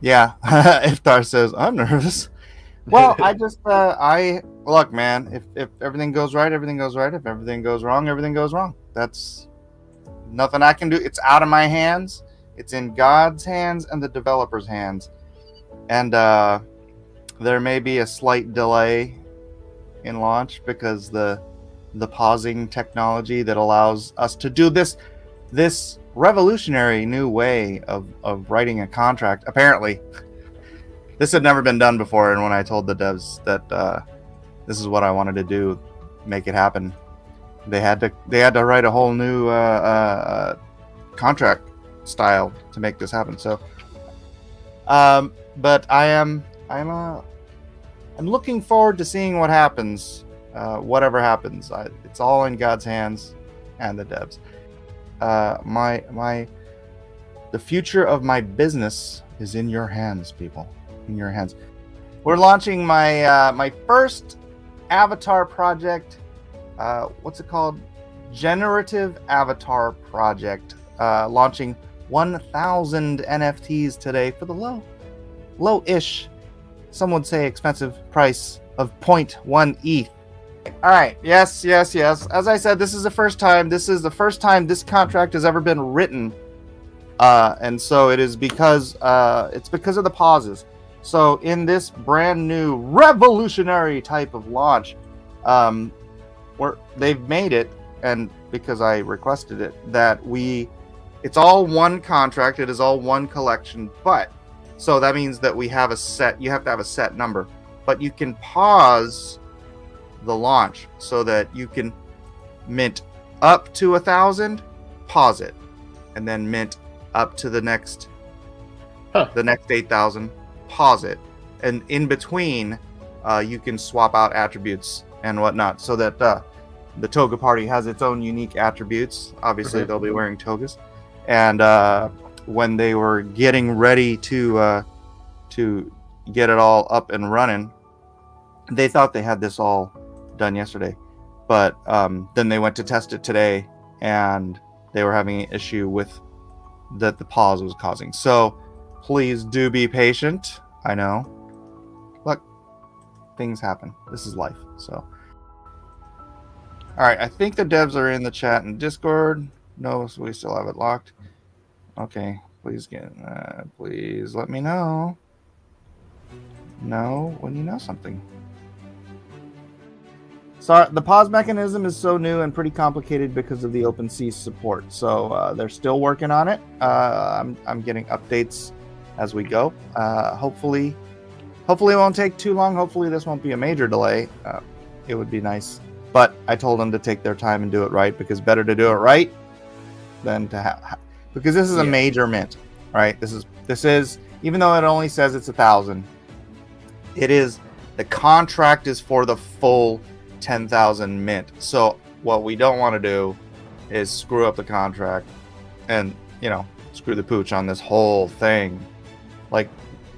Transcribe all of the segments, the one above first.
Yeah, Iftar says I'm nervous. Well, I just uh, I look, man. If if everything goes right, everything goes right. If everything goes wrong, everything goes wrong. That's nothing I can do. It's out of my hands. It's in God's hands and the developer's hands. And uh, there may be a slight delay in launch because the the pausing technology that allows us to do this this revolutionary new way of, of writing a contract apparently. This had never been done before and when i told the devs that uh, this is what i wanted to do make it happen they had to they had to write a whole new uh, uh, contract style to make this happen. So um, but i am i'm uh, i'm looking forward to seeing what happens uh, whatever happens. I, it's all in god's hands and the devs uh, my my the future of my business is in your hands, people. In your hands. We're launching my uh, my first avatar project. Uh, what's it called? Generative Avatar Project. Uh, launching 1,000 NFTs today for the low, low-ish, some would say expensive price of 0.1 ETH. All right. Yes, yes, yes. As I said, this is the first time. This is the first time this contract has ever been written, uh, and so it is because uh, it's because of the pauses. So in this brand new revolutionary type of launch, um, where they've made it, and because I requested it, that we, it's all one contract. It is all one collection, but so that means that we have a set. You have to have a set number, but you can pause the launch so that you can mint up to a thousand, pause it, and then mint up to the next huh. the next eight thousand, pause it, and in between, uh, you can swap out attributes and whatnot so that uh, the toga party has its own unique attributes. Obviously, they'll be wearing togas, and uh, when they were getting ready to uh, to get it all up and running, they thought they had this all done yesterday, but um, then they went to test it today, and they were having an issue with that the pause was causing. So please do be patient. I know. Look, things happen. This is life. So. All right, I think the devs are in the chat and Discord. No, so we still have it locked. Okay, please get, uh, please let me know. No, when you know something. So the pause mechanism is so new and pretty complicated because of the OpenSea support. So uh, they're still working on it. Uh, I'm, I'm getting updates as we go. Uh, hopefully, hopefully it won't take too long. Hopefully this won't be a major delay. Uh, it would be nice. But I told them to take their time and do it right because better to do it right than to have because this is a major mint, right? This is this is even though it only says it's a thousand, it is the contract is for the full 10,000 mint. So what we don't want to do is screw up the contract and, you know, screw the pooch on this whole thing. Like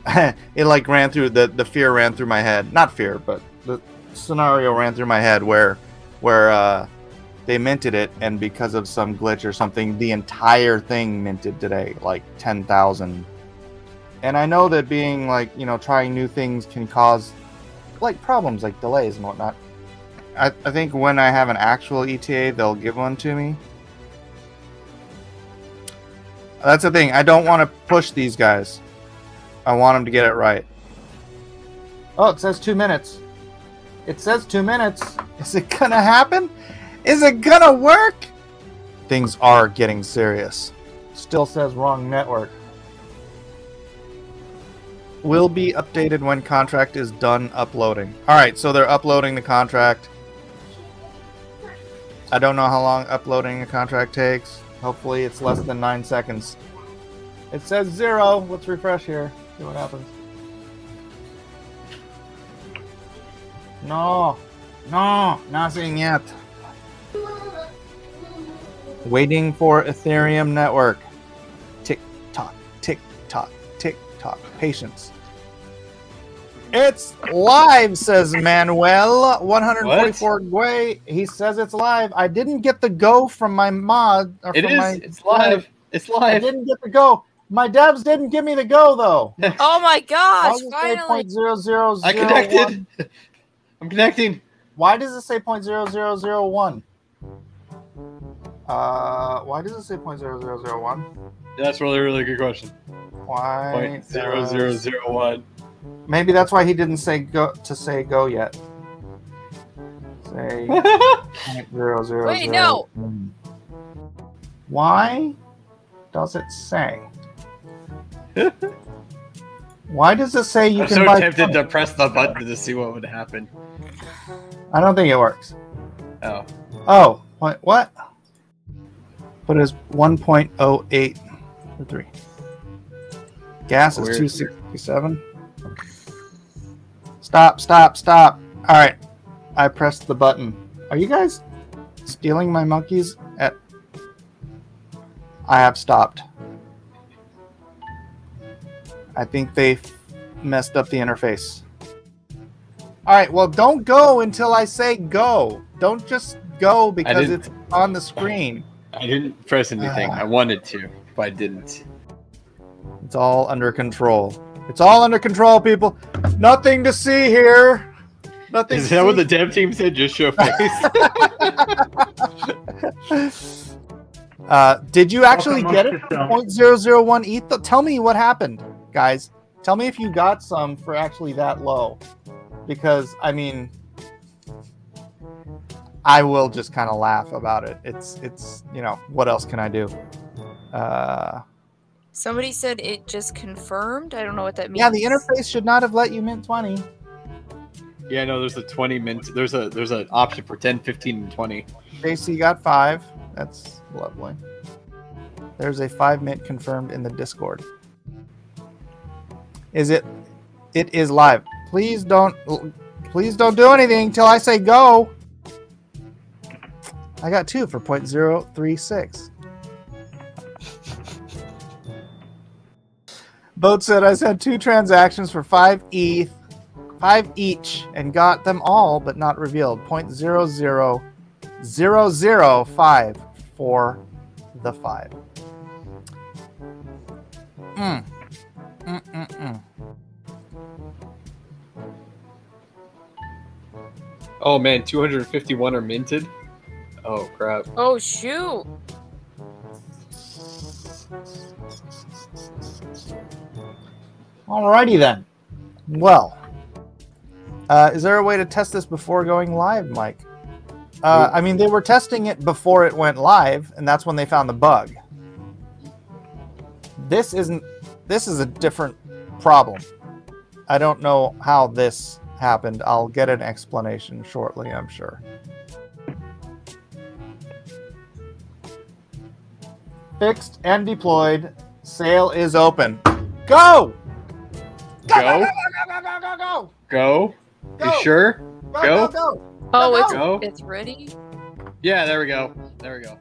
it like ran through the the fear ran through my head. Not fear, but the scenario ran through my head where where uh they minted it and because of some glitch or something the entire thing minted today like 10,000 and I know that being like you know trying new things can cause like problems like delays and whatnot I, I think when I have an actual ETA, they'll give one to me. That's the thing. I don't want to push these guys. I want them to get it right. Oh, it says two minutes. It says two minutes. Is it gonna happen? Is it gonna work? Things are getting serious. Still says wrong network. Will be updated when contract is done uploading. Alright, so they're uploading the contract. I don't know how long uploading a contract takes. Hopefully it's less than nine seconds. It says zero. Let's refresh here. See what happens. No. No. Nothing yet. Waiting for Ethereum network. Tick tock, tick tock, tick tock. Patience. It's live, says Manuel. 144 Gwei. He says it's live. I didn't get the go from my mod. It is. My, it's live. It's live. I didn't get the go. My devs didn't give me the go though. Oh my Why gosh! does it say Finally. point zero zero I zero connected. one? I'm connecting. Why does it say point zero zero zero one? Uh, why does it say point zero zero zero one? That's really, really good question. Why? Point zero zero does- zero one. Maybe that's why he didn't say go to say go yet. Say point zero zero Wait, zero no. Why does it say? Why does it say you I'm can so buy? tempted 20? to press the button to see what would happen. I don't think it works. Oh, Oh, what? What? But it's 1.08 for three. Gas is 267. Stop, stop, stop. All right. I pressed the button. Are you guys stealing my monkeys at I have stopped. I think they messed up the interface. All right, well, don't go until I say go. Don't just go because it's on the screen. I didn't press anything. Ah. I wanted to, but I didn't. It's all under control. It's all under control, people. Nothing to see here. Nothing. Is to that what the dev team said? Just show face. uh, did you actually get it? amongst. Point zero zero one ETH. Tell me what happened, guys. Tell me if you got some for actually that low, because I mean, I will just kind of laugh about it. It's it's you know what else can I do? Uh, Somebody said it just confirmed. I don't know what that means. Yeah, the interface should not have let you mint 20. Yeah, no, there's a 20 mint. There's a there's an option for 10, 15, and 20. JC got five. That's lovely. There's a five mint confirmed in the Discord. Is it? It is live. Please don't, please don't do anything till I say go. I got two for 0.036. Boat said I had two transactions for five ETH, five each, and got them all, but not revealed. Point zero zero zero zero five for the five. Mm. Mm, mm, mm. Oh man, 251 are minted. Oh crap. Oh shoot! Alrighty then. Well, uh, is there a way to test this before going live, Mike? Uh, I mean, they were testing it before it went live, and that's when they found the bug. This isn't. This is a different problem. I don't know how this happened. I'll get an explanation shortly, I'm sure. Fixed and deployed. Sale is open. Go! Go! Go? Go! Go! Go! Go! Go! Go! Go. Go! You sure? Go! Go? Go! Go! Oh, Go, it's go. it's ready. Yeah, there we go. There we go.